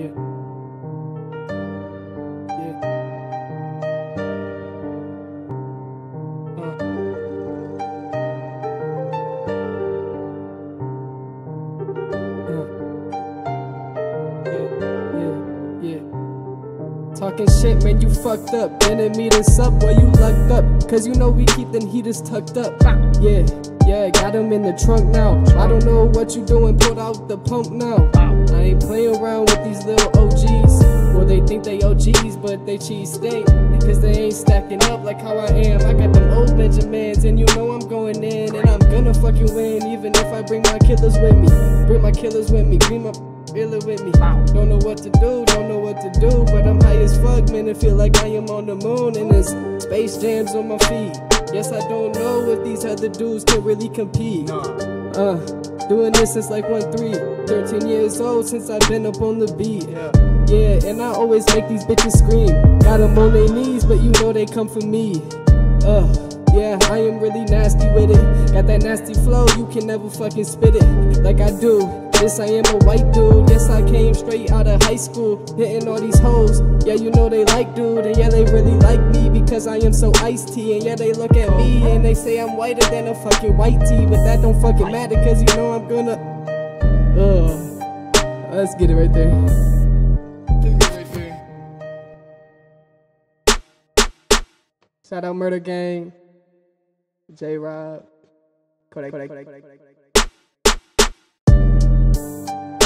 Yeah. Yeah. Yeah. Talking shit, man, you fucked up. Enemy then up, well, you lucked up. Cause you know we keep them heaters tucked up. Yeah, yeah, got him in the trunk now. I don't know what you doing, put out the pump now. I ain't playing around they OGs, but they cheese stink. Cause they ain't stacking up like how I am. I got them old Benjamins, and you know I'm going in. And I'm gonna fucking win, even if I bring my killers with me. Bring my killers with me, bring my it with me. Don't know what to do, don't know what to do. But I'm high as fuck, man. It feel like I am on the moon. And there's space jams on my feet. Yes, I don't know if these other dudes can really compete. Uh, doing this since like 1 3. 13 years old since I've been up on the beat. Yeah, and I always make these bitches scream. Got them on their knees, but you know they come for me. Uh, yeah, I am really nasty with it. Got that nasty flow, you can never fucking spit it like I do. Yes, I am a white dude. Yes, I came straight out of high school, hitting all these hoes. Yeah, you know they like dude, and yeah, they really like me because I am so iced tea. And yeah, they look at me and they say I'm whiter than a fucking white tee, but that don't fucking matter because you know I'm gonna. Ugh. Let's get it right there. Shout out Murder Gang, J Rob, Kodak, Kodak, Kodak, Kodak, Kodak. 嗯。